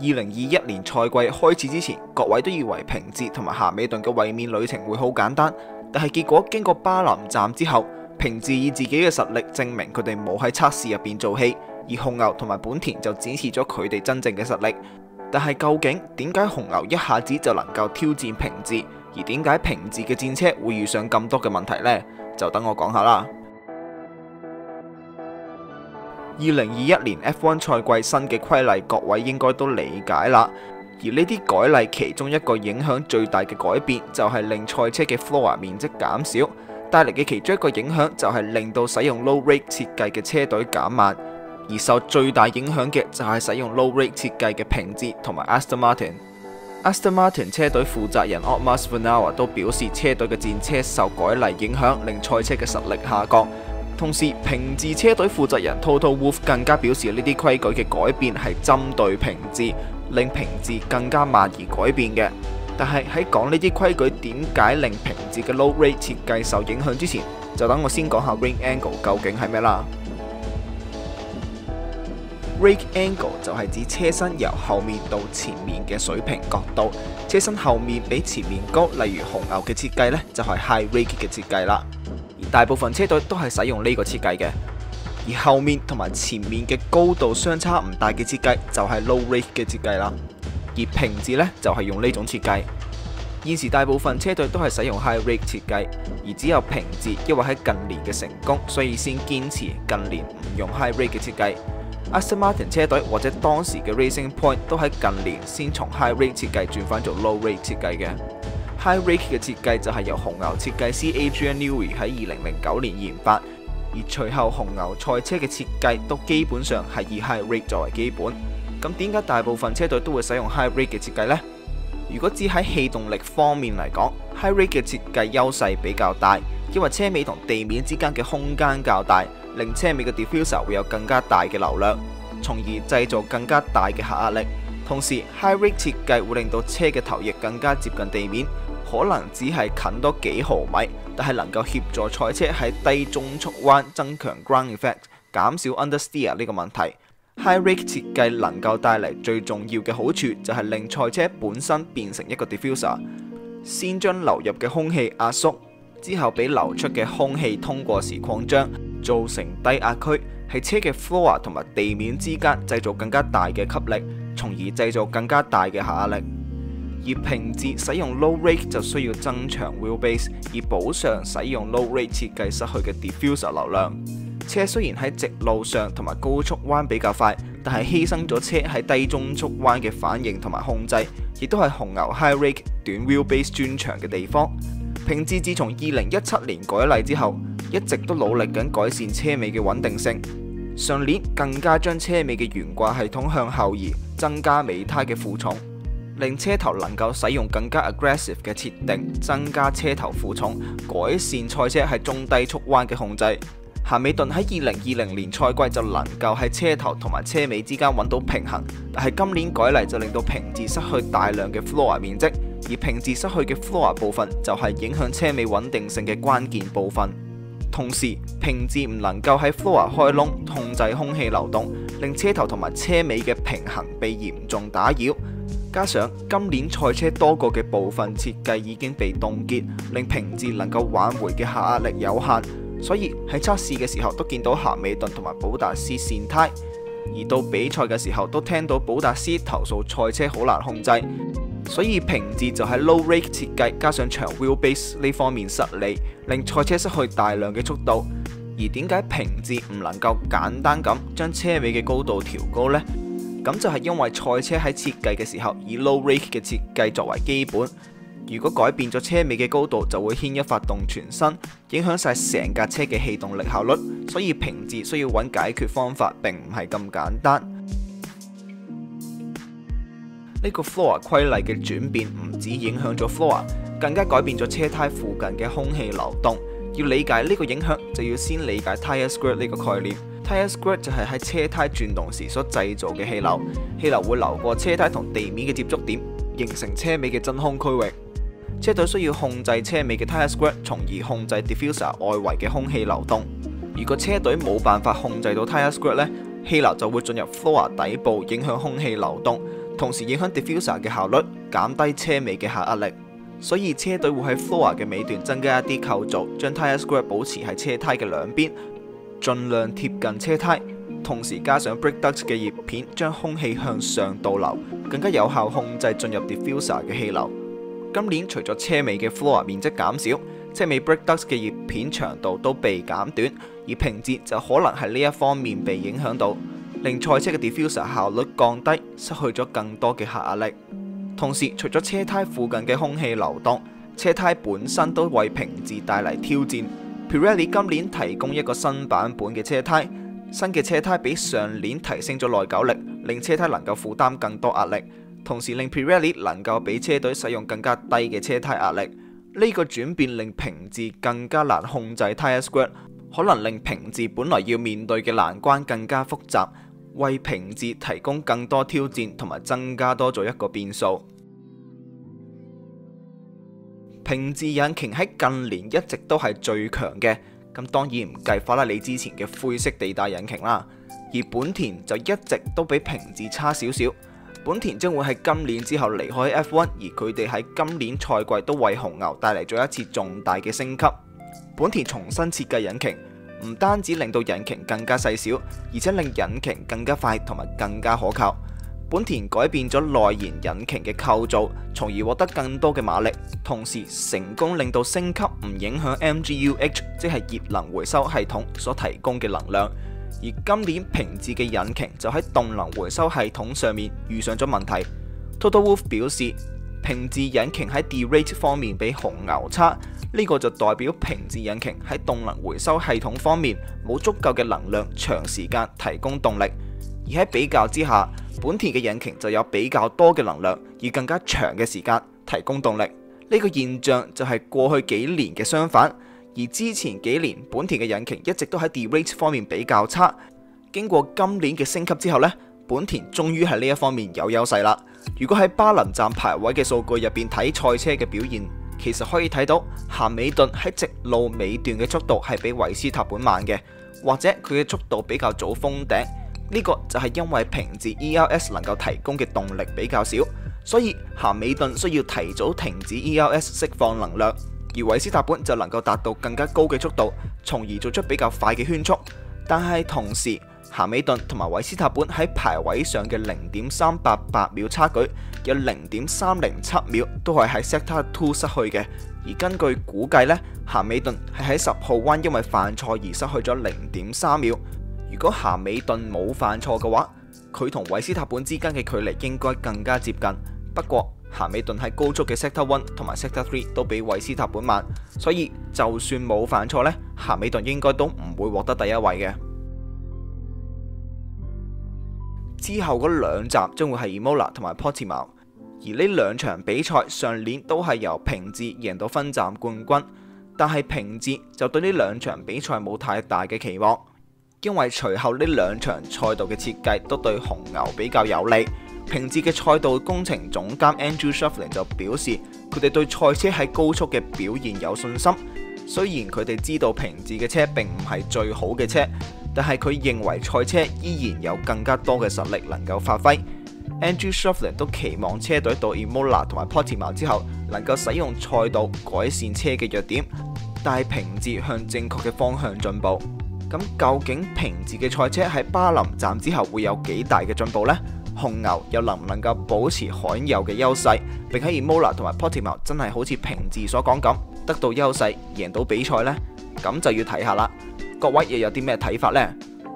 二零二一年賽季開始之前，各位都以為平治同埋咸美頓嘅衛冕旅程會好簡單，但係結果經過巴林站之後，平治以自己嘅實力證明佢哋冇喺測試入边做戲，而紅牛同埋本田就展示咗佢哋真正嘅實力。但係究竟點解紅牛一下子就能夠挑戰平治，而點解平治嘅戰車會遇上咁多嘅問題呢？就等我講下啦。二零二一年 F1 賽季新嘅規例，各位應該都理解啦。而呢啲改例其中一個影響最大嘅改變，就係令賽車嘅 floor 面積減少，帶嚟嘅其中一個影響就係令到使用 low rake 設計嘅車隊減慢。而受最大影響嘅就係使用 low rake 設計嘅平治同埋 Aston Martin。Aston Martin 車隊負責人 Otmar Svanauer 都表示，車隊嘅戰車受改例影響，令賽車嘅實力下降。同時，平治車隊負責人 Toto Wolf 更加表示，呢啲規矩嘅改變係針對平治，令平治更加慢而改變嘅。但係喺講呢啲規矩點解令平治嘅 low rate 設計受影響之前，就等我先講下 rake angle 究竟係咩啦。rake angle 就係指車身由後面到前面嘅水平角度，車身後面比前面高，例如紅牛嘅設計呢，就係 high rake 嘅設計啦。大部分車隊都係使用呢個設計嘅，而後面同埋前面嘅高度相差唔大嘅設計就係 low rake 嘅設計啦。而平字呢，就係用呢種設計。現時大部分車隊都係使用 high rake 設計，而只有平字因為喺近年嘅成功，所以先堅持近年唔用 high rake 嘅設計。Aston Martin 車隊或者當時嘅 Racing Point 都喺近年先從 high rake 設計轉翻做 low rake 設計嘅。High rake 嘅設計就係由紅牛設計師 Adrian Newey 喺二零零九年研發，而隨後紅牛賽車嘅設計都基本上係以 high rake 作為基本。咁點解大部分車隊都會使用 high rake 嘅設計呢？如果只喺氣動力方面嚟講，high rake 嘅設計優勢比較大，因為車尾同地面之間嘅空間較大，令車尾嘅 diffuser 會有更加大嘅流量，從而製造更加大嘅下壓力。同時，high rake 設計會令到車嘅頭翼更加接近地面。可能只係近多幾毫米，但係能夠協助賽車喺低中速彎增強 ground effect，減少 understeer 呢個問題。High rake 設計能夠帶嚟最重要嘅好處就係令賽車本身變成一個 diffuser，先將流入嘅空氣壓縮，之後俾流出嘅空氣通過時擴張，造成低壓區，喺車嘅 floor 同埋地面之間製造更加大嘅吸力，從而製造更加大嘅下壓力。而平治使用 low rake 就需要增長 wheelbase，以補償使用 low rake 设計失去嘅 diffuser 流量。車雖然喺直路上同埋高速彎比較快，但係犧牲咗車喺低中速彎嘅反應同埋控制，亦都係紅牛 high rake 短 wheelbase 專長嘅地方。平治自從二零一七年改例之後，一直都努力緊改善車尾嘅穩定性。上年更加將車尾嘅懸掛系統向後移，增加尾胎嘅負重。令車頭能夠使用更加 aggressive 嘅設定，增加車頭負重，改善賽車喺中低速彎嘅控制。咸美頓喺二零二零年賽季就能夠喺車頭同埋車尾之間揾到平衡，但係今年改例就令到平治失去大量嘅 floor 面積，而平治失去嘅 floor 部分就係影響車尾穩定性嘅關鍵部分。同時，平治唔能夠喺 floor 開窿控制空氣流動，令車頭同埋車尾嘅平衡被嚴重打擾。加上今年賽車多個嘅部分設計已經被凍結，令平治能夠挽回嘅下壓力有限，所以喺測試嘅時候都見到夏美頓同埋保達斯跣胎，而到比賽嘅時候都聽到保達斯投訴賽車好難控制，所以平治就喺 low rake 設計加上長 wheelbase 呢方面失利，令賽車失去大量嘅速度。而點解平治唔能夠簡單咁將車尾嘅高度調高呢？咁就係因為賽車喺設計嘅時候以 low rake 嘅設計作為基本，如果改變咗車尾嘅高度，就會牽一發動全身，影響晒成架車嘅氣動力效率。所以平治需要揾解決方法，並唔係咁簡單。呢個 floor 規例嘅轉變唔止影響咗 floor，更加改變咗車胎附近嘅空氣流動。要理解呢個影響，就要先理解 tire squirt 呢個概念。Tire squirt 就係喺車胎轉動時所製造嘅氣流，氣流會流過車胎同地面嘅接觸點，形成車尾嘅真空區域。車隊需要控制車尾嘅 tire squirt，從而控制 diffuser 外圍嘅空氣流動。如果車隊冇辦法控制到 tire squirt 咧，氣流就會進入 floor 底部，影響空氣流動，同時影響 diffuser 嘅效率，減低車尾嘅下壓力。所以車隊會喺 floor 嘅尾段增加一啲構造，將 tire squirt 保持喺車胎嘅兩邊，盡量貼近車胎。同時加上 brake duct 嘅葉片，將空氣向上導流，更加有效控制進入 diffuser 嘅氣流。今年除咗車尾嘅 floor 面積減少，車尾 brake duct 嘅葉片長度都被減短，而平治就可能係呢一方面被影響到，令賽車嘅 diffuser 效率降低，失去咗更多嘅下壓力。同時，除咗車胎附近嘅空氣流動，車胎本身都為平治帶嚟挑戰。Pirelli 今年提供一個新版本嘅車胎，新嘅車胎比上年提升咗耐久力，令車胎能夠負擔更多壓力，同時令 Pirelli 能夠俾車隊使用更加低嘅車胎壓力。呢個轉變令平治更加難控制 tyre squirt，可能令平治本來要面對嘅難關更加複雜。為平治提供更多挑戰，同埋增加多咗一個變數。平治引擎喺近年一直都係最強嘅，咁當然唔計法拉利之前嘅灰色地帶引擎啦。而本田就一直都比平治差少少。本田將會喺今年之後離開 F1，而佢哋喺今年賽季都為紅牛帶嚟咗一次重大嘅升級。本田重新設計引擎。唔單止令到引擎更加細小，而且令引擎更加快同埋更加可靠。本田改變咗內燃引擎嘅構造，從而獲得更多嘅馬力，同時成功令到升級唔影響 MGU-H，即係熱能回收系統所提供嘅能量。而今年平治嘅引擎就喺動能回收系統上面遇上咗問題。Toto Wolf 表示，平治引擎喺 derate 方面比紅牛差。呢個就代表平治引擎喺動能回收系統方面冇足夠嘅能量長時間提供動力，而喺比較之下，本田嘅引擎就有比較多嘅能量以更加長嘅時間提供動力。呢個現象就係過去幾年嘅相反，而之前幾年本田嘅引擎一直都喺 derate 方面比較差。經過今年嘅升級之後呢，本田終於喺呢一方面有優勢啦。如果喺巴林站排位嘅數據入边睇賽車嘅表現。其實可以睇到，咸美頓喺直路尾段嘅速度係比維斯塔本慢嘅，或者佢嘅速度比較早封頂。呢個就係因為平治 ELS 能夠提供嘅動力比較少，所以咸美頓需要提早停止 ELS 釋放能量，而維斯塔本就能夠達到更加高嘅速度，從而做出比較快嘅圈速。但係同時，咸美頓同埋維斯塔本喺排位上嘅零點三八八秒差距，有零點三零七秒都係喺 Sector Two 失去嘅。而根據估計呢，咸美頓係喺十號彎因為犯錯而失去咗零點三秒。如果咸美頓冇犯錯嘅話，佢同維斯塔本之間嘅距離應該更加接近。不過咸美頓喺高速嘅 Sector One 同埋 Sector Three 都比維斯塔本慢，所以就算冇犯錯呢，咸美頓應該都唔會獲得第一位嘅。之後嗰兩集將會係 Imola 同埋 Portimao，而呢兩場比賽上年都係由平治贏到分站冠軍，但係平治就對呢兩場比賽冇太大嘅期望，因為隨後呢兩場賽道嘅設計都對紅牛比較有利。平治嘅賽道工程總監 Andrew Shovlin 就表示，佢哋對賽車喺高速嘅表現有信心，雖然佢哋知道平治嘅車並唔係最好嘅車。但係佢認為賽車依然有更加多嘅實力能夠發揮。Andrew Shovlin 都期望車隊到 Imola 同埋 Portimao 之後，能夠使用賽道改善車嘅弱點，帶平治向正確嘅方向進步。咁究竟平治嘅賽車喺巴林站之後會有幾大嘅進步呢？紅牛又能唔能夠保持罕有嘅優勢，並喺 Imola 同埋 Portimao 真係好似平治所講咁得到優勢，贏到比賽呢？咁就要睇下啦。各位又有啲咩睇法呢？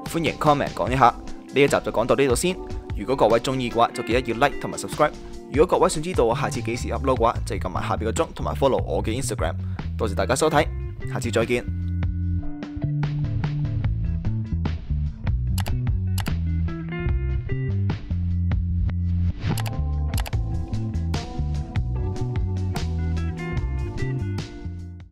歡迎 comment 講一下。呢一集就講到呢度先。如果各位中意嘅話，就記得要 like 同埋 subscribe。如果各位想知道我下次幾時 upload 嘅話，就揿埋下邊個鐘同埋 follow 我嘅 Instagram。多謝大家收睇，下次再見。